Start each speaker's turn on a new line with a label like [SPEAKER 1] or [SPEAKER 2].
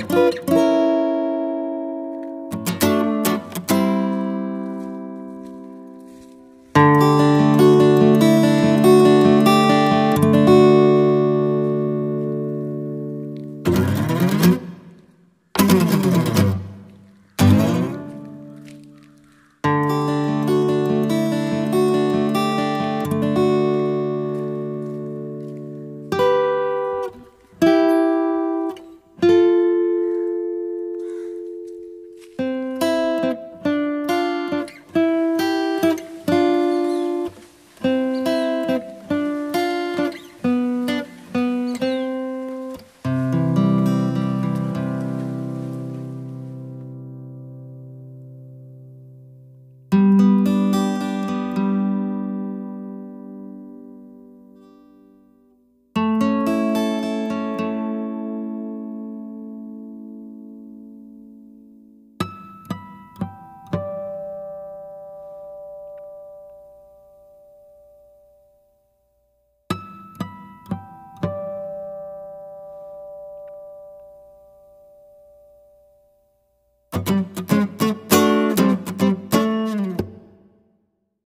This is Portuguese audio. [SPEAKER 1] Música
[SPEAKER 2] Thank you.